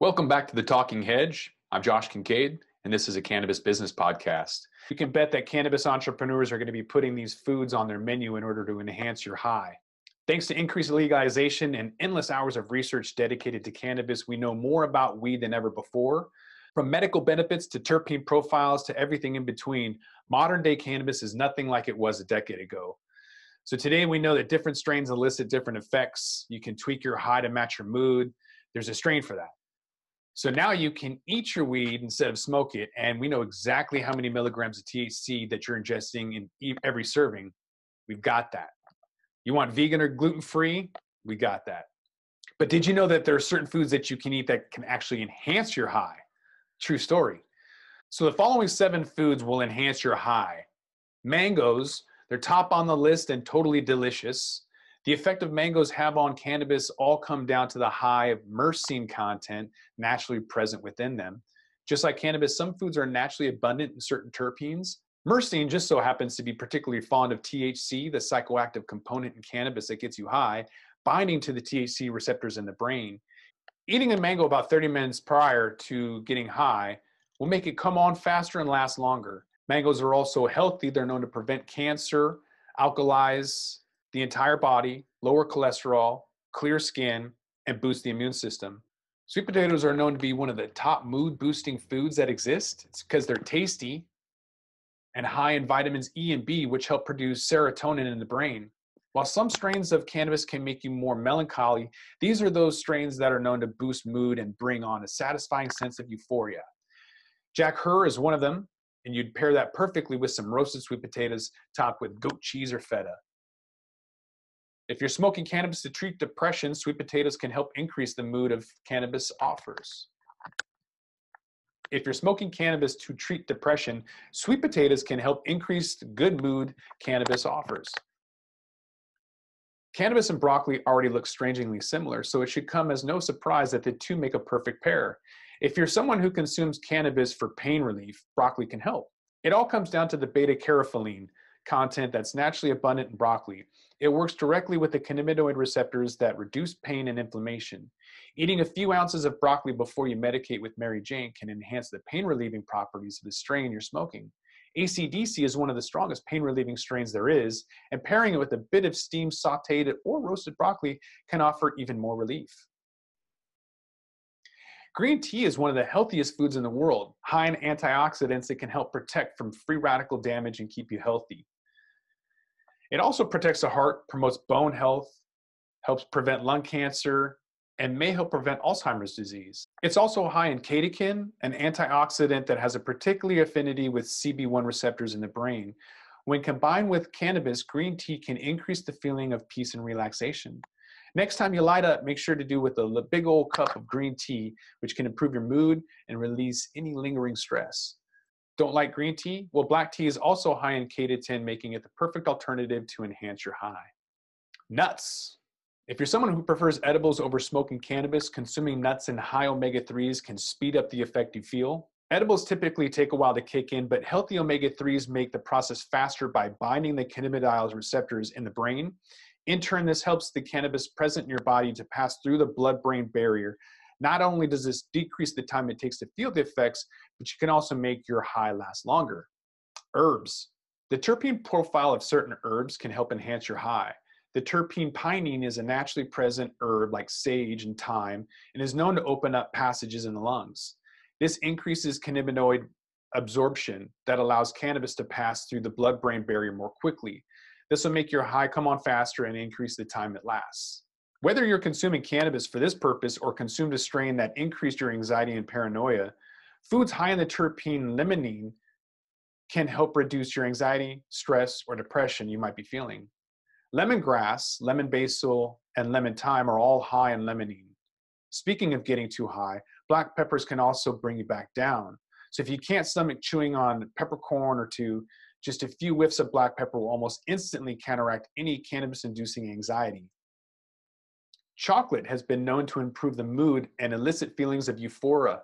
Welcome back to the Talking Hedge. I'm Josh Kincaid, and this is a cannabis business podcast. You can bet that cannabis entrepreneurs are going to be putting these foods on their menu in order to enhance your high. Thanks to increased legalization and endless hours of research dedicated to cannabis, we know more about weed than ever before. From medical benefits to terpene profiles to everything in between, modern day cannabis is nothing like it was a decade ago. So today we know that different strains elicit different effects. You can tweak your high to match your mood. There's a strain for that. So now you can eat your weed instead of smoke it, and we know exactly how many milligrams of THC that you're ingesting in every serving. We've got that. You want vegan or gluten free? We got that. But did you know that there are certain foods that you can eat that can actually enhance your high? True story. So the following seven foods will enhance your high. Mangoes, they're top on the list and totally delicious. The effect of mangoes have on cannabis all come down to the high myrcene content naturally present within them. Just like cannabis, some foods are naturally abundant in certain terpenes. Myrcene just so happens to be particularly fond of THC, the psychoactive component in cannabis that gets you high, binding to the THC receptors in the brain. Eating a mango about 30 minutes prior to getting high will make it come on faster and last longer. Mangoes are also healthy. They're known to prevent cancer, alkalize, the entire body, lower cholesterol, clear skin, and boost the immune system. Sweet potatoes are known to be one of the top mood boosting foods that exist. It's because they're tasty and high in vitamins E and B, which help produce serotonin in the brain. While some strains of cannabis can make you more melancholy, these are those strains that are known to boost mood and bring on a satisfying sense of euphoria. Jack Herer is one of them, and you'd pair that perfectly with some roasted sweet potatoes topped with goat cheese or feta. If you're smoking cannabis to treat depression, sweet potatoes can help increase the mood of cannabis offers. If you're smoking cannabis to treat depression, sweet potatoes can help increase good mood cannabis offers. Cannabis and broccoli already look strangely similar, so it should come as no surprise that the two make a perfect pair. If you're someone who consumes cannabis for pain relief, broccoli can help. It all comes down to the beta carotene content that's naturally abundant in broccoli. It works directly with the cannabinoid receptors that reduce pain and inflammation. Eating a few ounces of broccoli before you medicate with Mary Jane can enhance the pain relieving properties of the strain you're smoking. ACDC is one of the strongest pain relieving strains there is, and pairing it with a bit of steamed, sauteed, or roasted broccoli can offer even more relief. Green tea is one of the healthiest foods in the world, high in antioxidants that can help protect from free radical damage and keep you healthy. It also protects the heart, promotes bone health, helps prevent lung cancer, and may help prevent Alzheimer's disease. It's also high in catechin, an antioxidant that has a particular affinity with CB1 receptors in the brain. When combined with cannabis, green tea can increase the feeling of peace and relaxation. Next time you light up, make sure to do with a big old cup of green tea, which can improve your mood and release any lingering stress. Don't like green tea? Well, black tea is also high in catechin, making it the perfect alternative to enhance your high. Nuts. If you're someone who prefers edibles over smoking cannabis, consuming nuts and high omega 3s can speed up the effect you feel. Edibles typically take a while to kick in, but healthy omega 3s make the process faster by binding the cannabidiol receptors in the brain. In turn, this helps the cannabis present in your body to pass through the blood brain barrier, not only does this decrease the time it takes to feel the effects, but you can also make your high last longer. Herbs. The terpene profile of certain herbs can help enhance your high. The terpene pinene is a naturally present herb like sage and thyme and is known to open up passages in the lungs. This increases cannabinoid absorption that allows cannabis to pass through the blood brain barrier more quickly. This will make your high come on faster and increase the time it lasts. Whether you're consuming cannabis for this purpose or consumed a strain that increased your anxiety and paranoia, foods high in the terpene limonene can help reduce your anxiety, stress, or depression you might be feeling. Lemongrass, lemon basil, and lemon thyme are all high in limonene. Speaking of getting too high, black peppers can also bring you back down. So if you can't stomach chewing on peppercorn or two, just a few whiffs of black pepper will almost instantly counteract any cannabis inducing anxiety. Chocolate has been known to improve the mood and elicit feelings of euphoria.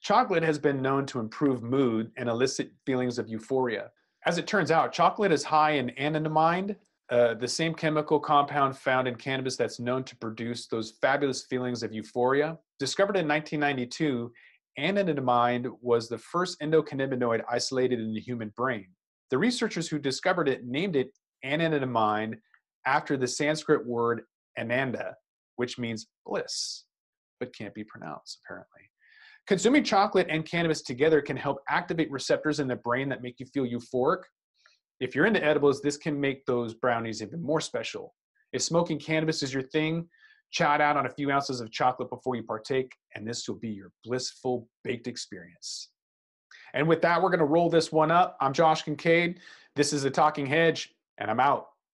Chocolate has been known to improve mood and elicit feelings of euphoria. As it turns out, chocolate is high in anandamide, uh, the same chemical compound found in cannabis that's known to produce those fabulous feelings of euphoria. discovered in 1992, anandamide was the first endocannabinoid isolated in the human brain. The researchers who discovered it named it anandamide after the Sanskrit word ananda, which means bliss, but can't be pronounced apparently. Consuming chocolate and cannabis together can help activate receptors in the brain that make you feel euphoric. If you're into edibles, this can make those brownies even more special. If smoking cannabis is your thing, chat out on a few ounces of chocolate before you partake, and this will be your blissful baked experience. And with that, we're going to roll this one up. I'm Josh Kincaid. This is the Talking Hedge, and I'm out.